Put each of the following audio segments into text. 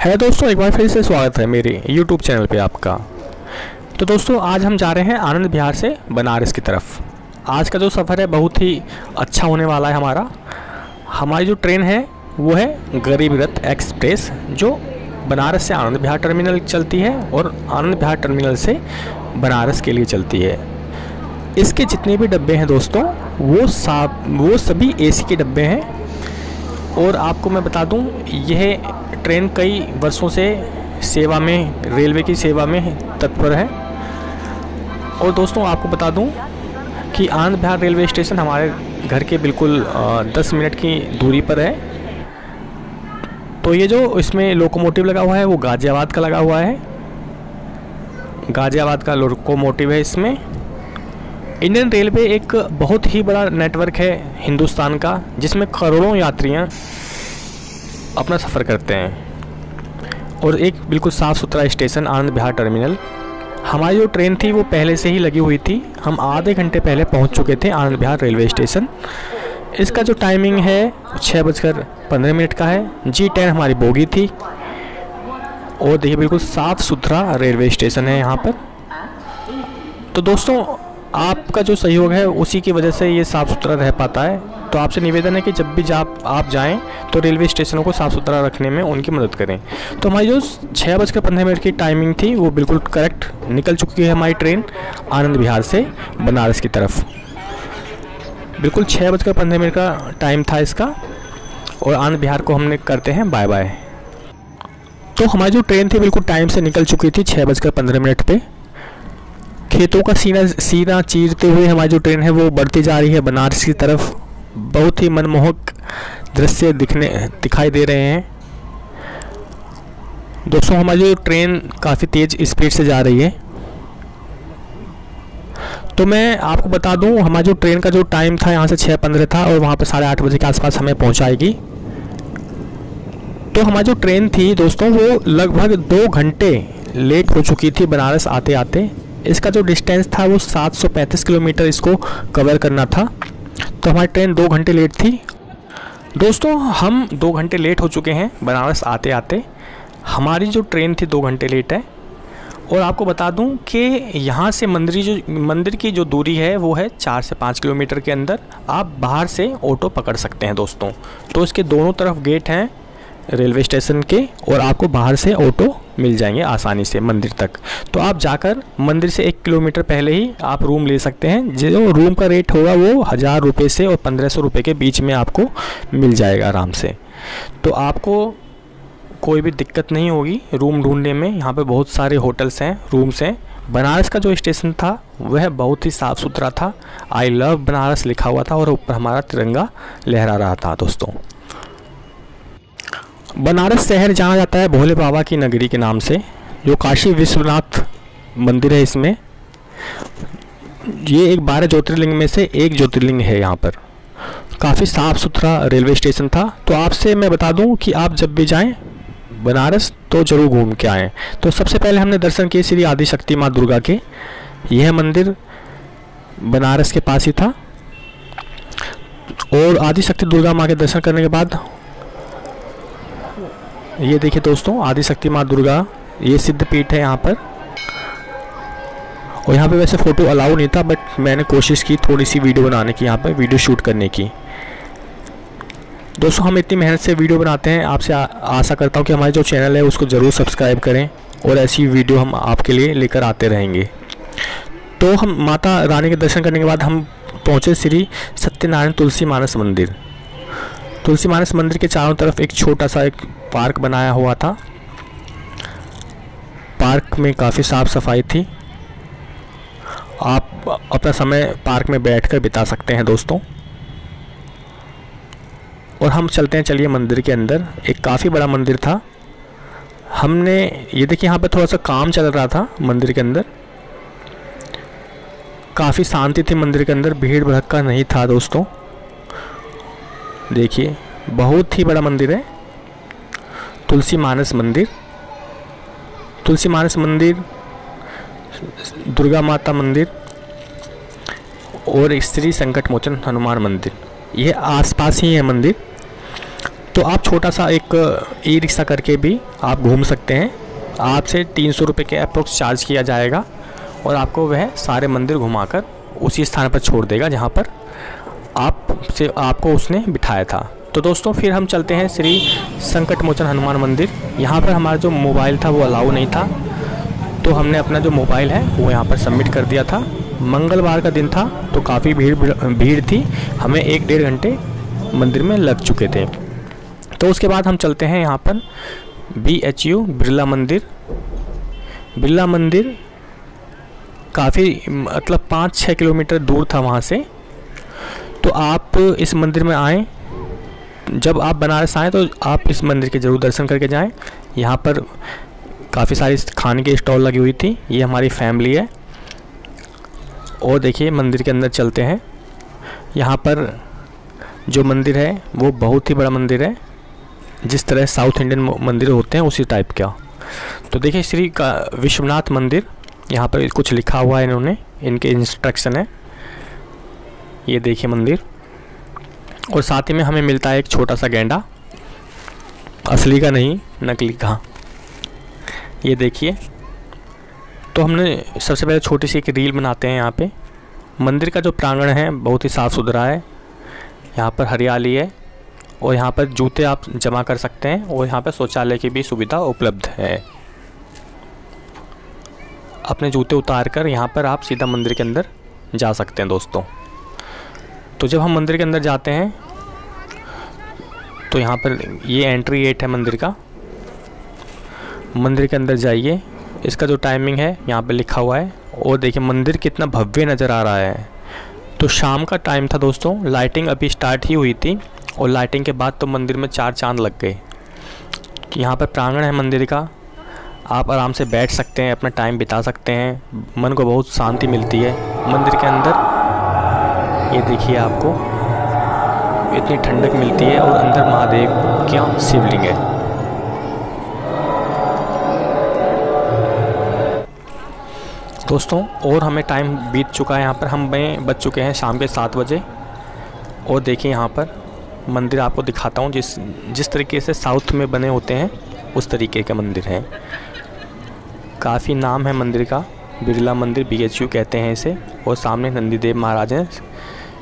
है दोस्तों, एक बार फिर से स्वागत है मेरे YouTube चैनल पे आपका। तो दोस्तों, आज हम जा रहे हैं आनंद बिहार से बनारस की तरफ़। आज का जो सफ़र है, बहुत ही अच्छा होने वाला है हमारा। हमारी जो ट्रेन है, वो है गरीब रथ एक्सप्रेस, जो बनारस से आनंद बिहार टर्मिनल चलती है और आनंद बिहार टर्मिनल से बनारस के लिए चलती है। इसके जितने भी डब्बे हैं दोस्तों, वो सा वो सभी एसी के डब्बे हैं। और आपको मैं बता दूँ, यह ट्रेन कई वर्षों से सेवा में, रेलवे की सेवा में तत्पर है। और दोस्तों, आपको बता दूँ कि आनंद बिहार रेलवे स्टेशन हमारे घर के बिल्कुल दस मिनट की दूरी पर है। तो ये जो इसमें लोकोमोटिव लगा हुआ है, वो गाज़ियाबाद का लगा हुआ है। गाज़ियाबाद का लोकोमोटिव है इसमें। इंडियन रेलवे एक बहुत ही बड़ा नेटवर्क है हिंदुस्तान का, जिसमें करोड़ों यात्रियाँ अपना सफ़र करते हैं। और एक बिल्कुल साफ़ सुथरा स्टेशन, आनंद बिहार टर्मिनल। हमारी जो ट्रेन थी, वो पहले से ही लगी हुई थी। हम आधे घंटे पहले पहुँच चुके थे आनंद बिहार रेलवे स्टेशन। इसका जो टाइमिंग है छः बजकर पंद्रह मिनट का है। जी टेन हमारी बोगी थी। और देखिए, बिल्कुल साफ़ सुथरा रेलवे स्टेशन है यहाँ पर। तो दोस्तों आपका जो सहयोग है, उसी की वजह से ये साफ़ सुथरा रह पाता है। तो आपसे निवेदन है कि जब भी आप आप जाएँ तो रेलवे स्टेशनों को साफ़ सुथरा रखने में उनकी मदद करें। तो हमारी जो छः बजकर पंद्रह मिनट की टाइमिंग थी, वो बिल्कुल करेक्ट निकल चुकी है हमारी ट्रेन आनंद विहार से बनारस की तरफ़। बिल्कुल छः बजकर पंद्रह मिनट का टाइम था इसका, और आनंद विहार को हमने करते हैं बाय बाय तो हमारी जो ट्रेन थी, बिल्कुल टाइम से निकल चुकी थी छः बजकर पंद्रह मिनट पर खेतों का सीना सीना चीरते हुए हमारी जो ट्रेन है वो बढ़ती जा रही है बनारस की तरफ़। बहुत ही मनमोहक दृश्य दिखने, दिखाई दे रहे हैं। दोस्तों, हमारी जो ट्रेन काफ़ी तेज़ स्पीड से जा रही है। तो मैं आपको बता दूँ, हमारी जो ट्रेन का जो टाइम था, यहाँ से छः पंद्रह था और वहाँ पर साढ़े आठ बजे के आसपास हमें पहुँचाएगी तो हमारी जो ट्रेन थी, दोस्तों, वो लगभग दो घंटे लेट हो चुकी थी बनारस आते आते इसका जो डिस्टेंस था वो 735 किलोमीटर इसको कवर करना था। तो हमारी ट्रेन दो घंटे लेट थी। दोस्तों, हम दो घंटे लेट हो चुके हैं, बनारस आते आते। हमारी जो ट्रेन थी दो घंटे लेट है। और आपको बता दूँ कि यहाँ से मंदिर जो, मंदिर की जो दूरी है, वो है चार से पाँच किलोमीटर के अंदर। आप बाहर से ऑटो पकड़ सकते हैं दोस्तों। तो इसके दोनों तरफ़ गेट हैं। रेलवे स्टेशन के और आपको बाहर से ऑटो मिल जाएँगे आसानी से मंदिर तक। तो आप जाकर मंदिर से एक किलोमीटर पहले ही आप रूम ले सकते हैं। जो रूम का रेट होगा वो हज़ार रुपये से और पंद्रह सौ रुपये के बीच में आपको मिल जाएगा आराम से। तो आपको कोई भी दिक्कत नहीं होगी रूम ढूँढने में। यहाँ पे बहुत सारे होटल्स हैं, रूम्स हैं। बनारस का जो स्टेशन था, वह बहुत ही साफ़ सुथरा था। आई लव बनारस लिखा हुआ था और ऊपर हमारा तिरंगा लहरा रहा था, दोस्तों। बनारस शहर जाना जाता है भोले बाबा की नगरी के नाम से, जो काशी विश्वनाथ मंदिर है इसमें, ये एक बारह ज्योतिर्लिंग में से एक ज्योतिर्लिंग है यहाँ पर। काफ़ी साफ़ सुथरा रेलवे स्टेशन था। तो आपसे मैं बता दूँ कि आप जब भी जाएँ, बनारस तो ज़रूर घूम के आएँ। तो सबसे पहले हमने दर्शन किए श्री आदिशक्ति माँ दुर्गा के। यह मंदिर बनारस के पास ही था। और आदिशक्ति दुर्गा माँ के दर्शन करने के बाद ये देखिए दोस्तों, आदि शक्ति माँ दुर्गा, ये सिद्ध पीठ है यहाँ पर। और यहाँ पे वैसे फ़ोटो अलाउ नहीं था बट मैंने कोशिश की थोड़ी सी वीडियो बनाने की, यहाँ पर वीडियो शूट करने की। दोस्तों, हम इतनी मेहनत से वीडियो बनाते हैं, आपसे आशा करता हूँ कि हमारे जो चैनल है, उसको ज़रूर सब्सक्राइब करें, और ऐसी वीडियो हम आपके लिए लेकर आते रहेंगे। तो हम माता रानी के दर्शन करने के बाद हम पहुँचे श्री सत्यनारायण तुलसी मानस मंदिर। तुलसी मानस मंदिर के चारों तरफ़ एक छोटा सा एक पार्क बनाया हुआ था। पार्क में काफ़ी साफ़ सफ़ाई थी। आप अपना समय पार्क में बैठकर बिता सकते हैं दोस्तों। और हम चलते हैं, चलिए मंदिर के अंदर। एक काफ़ी बड़ा मंदिर था। हमने, ये देखिए यहाँ पे थोड़ा सा काम चल रहा था मंदिर के अंदर। काफ़ी शांति थी मंदिर के अंदर, भीड़ भड़का नहीं था दोस्तों। देखिए, बहुत ही बड़ा मंदिर है। तुलसी मानस मंदिर। तुलसी मानस मंदिर, दुर्गा माता मंदिर और श्री संकट मोचन हनुमान मंदिर। ये आसपास ही है मंदिर। तो आप छोटा सा एक ई रिक्शा करके भी आप घूम सकते हैं। आपसे तीन सौ रुपये के अप्रोक्स चार्ज किया जाएगा और आपको वह सारे मंदिर घुमाकर उसी स्थान पर छोड़ देगा जहाँ पर आप से आपको उसने बिठाया था। तो दोस्तों, फिर हम चलते हैं श्री संकट मोचन हनुमान मंदिर। यहाँ पर हमारा जो मोबाइल था, वो अलाउ नहीं था। तो हमने अपना जो मोबाइल है, वो यहाँ पर सबमिट कर दिया था। मंगलवार का दिन था तो काफ़ी भीड़ भीड़ थी। हमें एक डेढ़ घंटे मंदिर में लग चुके थे। तो उसके बाद हम चलते हैं यहाँ पर बी एच यू बिरला मंदिर। बिरला मंदिर काफ़ी मतलब पाँच छः किलोमीटर दूर था वहाँ से। तो आप इस मंदिर में आएँ जब आप बनारस आएँ तो आप इस मंदिर के ज़रूर दर्शन करके जाएँ। यहाँ पर काफ़ी सारी खाने की स्टॉल लगी हुई थी। ये हमारी फैमिली है। और देखिए, मंदिर के अंदर चलते हैं। यहाँ पर जो मंदिर है, वो बहुत ही बड़ा मंदिर है। जिस तरह साउथ इंडियन मंदिर होते हैं, उसी टाइप का। तो देखिए, श्री का, विश्वनाथ मंदिर, यहाँ पर कुछ लिखा हुआ है इन्होंने। इनके इंस्ट्रक्शन है। ये देखिए मंदिर। और साथ ही में हमें मिलता है एक छोटा सा गेंडा। असली का नहीं, नकली का। ये देखिए। तो हमने सबसे पहले छोटी सी एक रील बनाते हैं यहाँ पे। मंदिर का जो प्रांगण है, बहुत ही साफ़ सुथरा है। यहाँ पर हरियाली है और यहाँ पर जूते आप जमा कर सकते हैं और यहाँ पर शौचालय की भी सुविधा उपलब्ध है। अपने जूते उतार कर यहाँ पर आप सीधा मंदिर के अंदर जा सकते हैं दोस्तों। तो जब हम मंदिर के अंदर जाते हैं तो यहाँ पर ये एंट्री गेट है मंदिर का। मंदिर के अंदर जाइए। इसका जो टाइमिंग है, यहाँ पर लिखा हुआ है। और देखिए, मंदिर कितना भव्य नज़र आ रहा है। तो शाम का टाइम था दोस्तों लाइटिंग अभी स्टार्ट ही हुई थी। और लाइटिंग के बाद तो मंदिर में चार चाँद लग गए। यहाँ पर प्रांगण है मंदिर का। आप आराम से बैठ सकते हैं, अपना टाइम बिता सकते हैं। मन को बहुत शांति मिलती है। मंदिर के अंदर ये देखिए आपको, इतनी ठंडक मिलती है और अंदर महादेव क्या शिवलिंग है। दोस्तों, और हमें टाइम बीत चुका है यहाँ पर। हम बच चुके हैं शाम के सात बजे। और देखिए यहाँ पर, मंदिर आपको दिखाता हूँ जिस जिस तरीके से साउथ में बने होते हैं, उस तरीके के मंदिर है। काफ़ी नाम है मंदिर का, बिरला मंदिर बी एच यू कहते हैं इसे। और सामने नंदीदेव महाराज हैं।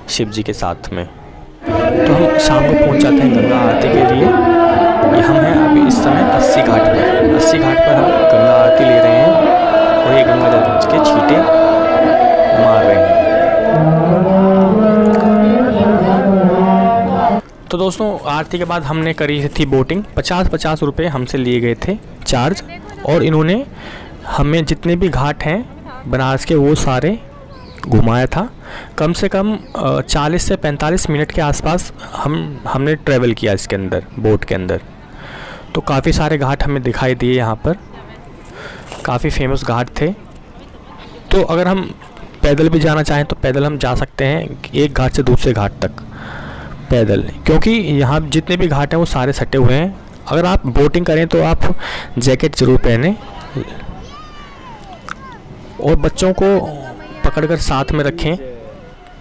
शिव जी के साथ में। तो हम शाम को पहुँच जाते हैं गंगा आरती के लिए। हम हैं अभी इस समय अस्सी घाट पर। अस्सी घाट पर हम गंगा आरती ले रहे हैं और ये गंगा जल के छीटे मार रहे हैं। तो दोस्तों, आरती के बाद हमने करी थी बोटिंग। पचास पचास रुपये हमसे लिए गए थे चार्ज और इन्होंने हमें जितने भी घाट हैं, बनारस के वो सारे घुमाया था। कम से कम 40 से 45 मिनट के आसपास हम, हमने ट्रैवल किया इसके अंदर बोट के अंदर। तो काफ़ी सारे घाट हमें दिखाई दिए यहाँ पर। काफ़ी फ़ेमस घाट थे। तो अगर हम पैदल भी जाना चाहें तो पैदल हम जा सकते हैं एक घाट से दूसरे घाट तक, पैदल। क्योंकि यहाँ जितने भी घाट हैं वो सारे सटे हुए हैं। अगर आप बोटिंग करें तो आप जैकेट ज़रूर पहने। और बच्चों को पकड़कर साथ में रखें।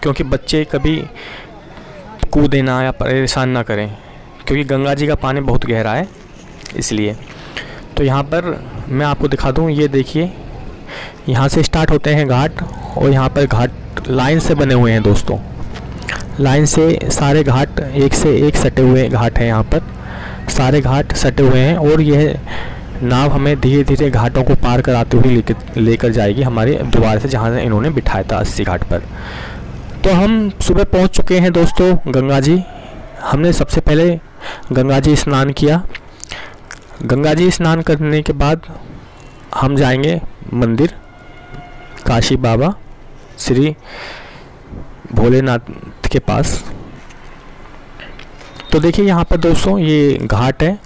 क्योंकि बच्चे कभी कूदे ना या परेशान ना करें, क्योंकि गंगा जी का पानी बहुत गहरा है, इसलिए। तो यहाँ पर मैं आपको दिखा दूँ, ये देखिए, यहाँ से स्टार्ट होते हैं घाट और यहाँ पर घाट लाइन से बने हुए हैं दोस्तों। लाइन से सारे घाट एक से एक सटे हुए घाट हैं यहाँ पर। सारे घाट सटे हुए हैं और यह नाव हमें धीरे धीरे घाटों को पार कराते हुए लेकर जाएगी हमारे द्वार से, जहाँ इन्होंने बिठाया था अस्सी घाट पर। तो हम सुबह पहुँच चुके हैं दोस्तों, गंगा जी। हमने सबसे पहले गंगा जी स्नान किया। गंगा जी स्नान करने के बाद हम जाएँगे मंदिर, काशी बाबा, श्री भोलेनाथ के पास। तो देखिए यहाँ पर दोस्तों, ये घाट है।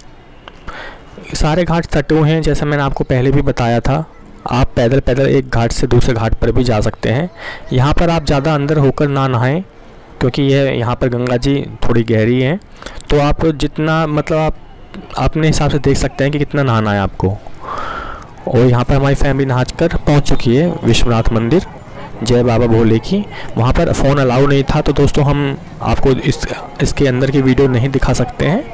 सारे घाट हुए हैं, जैसा मैंने आपको पहले भी बताया था। आप पैदल पैदल एक घाट से दूसरे घाट पर भी जा सकते हैं। यहाँ पर आप ज़्यादा अंदर होकर ना नहाएँ, क्योंकि यह यहाँ पर गंगा जी थोड़ी गहरी है। तो आप जितना मतलब आप, अपने हिसाब से देख सकते हैं कि कितना नहाना है आपको। और यहाँ पर हमारी फैमिली नहा कर पहुँच चुकी है विश्वनाथ मंदिर, जय बाबा भोले की वहाँ पर फ़ोन अलाउ नहीं था तो दोस्तों हम आपको इस, इसके अंदर की वीडियो नहीं दिखा सकते हैं।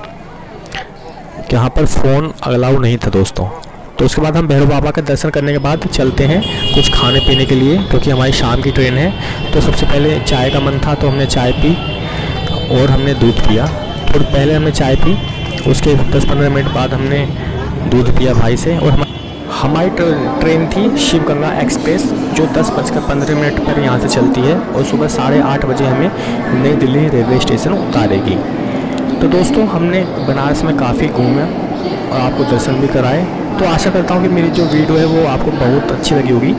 यहाँ पर फ़ोन अलाउ नहीं था दोस्तों। तो उसके बाद हम भैरव बाबा का दर्शन करने के बाद चलते हैं कुछ खाने पीने के लिए, क्योंकि हमारी शाम की ट्रेन है। तो सबसे पहले चाय का मन था तो हमने चाय पी और हमने दूध पिया। और पहले हमने चाय पी, उसके 10-15 मिनट बाद हमने दूध पिया भाई से और हम हमारी ट्रेन थी शिव गंगा एक्सप्रेस, जो दस बजकर पंद्रह मिनट पर यहाँ से चलती है और सुबह साढ़े आठ बजे हमें नई दिल्ली रेलवे स्टेशन उतारेगी। तो दोस्तों, हमने बनारस में काफ़ी घूमे और आपको दर्शन भी कराए। तो आशा करता हूँ कि मेरी जो वीडियो है वो आपको बहुत अच्छी लगी होगी।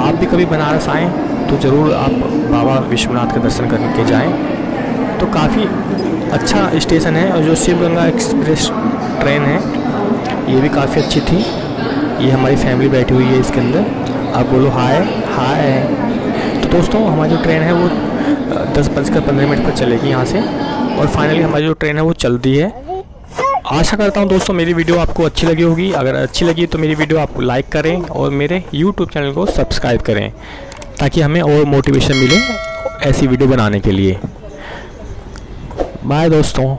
आप भी कभी बनारस आएँ तो ज़रूर आप बाबा विश्वनाथ का दर्शन करके जाएँ। तो काफ़ी अच्छा स्टेशन है और जो शिव गंगा एक्सप्रेस ट्रेन है, ये भी काफ़ी अच्छी थी। ये हमारी फैमिली बैठी हुई है इसके अंदर। आप बोलो, हाय हाय। तो दोस्तों, हमारी जो ट्रेन है वो दस बजकर पंद्रह मिनट पर चलेगी यहाँ से। और फाइनली हमारी जो ट्रेन है वो चलती है। आशा करता हूँ दोस्तों मेरी वीडियो आपको अच्छी लगी होगी। अगर अच्छी लगी तो मेरी वीडियो आप लाइक करें और मेरे यूट्यूब चैनल को सब्सक्राइब करें, ताकि हमें और मोटिवेशन मिले ऐसी वीडियो बनाने के लिए। बाय दोस्तों।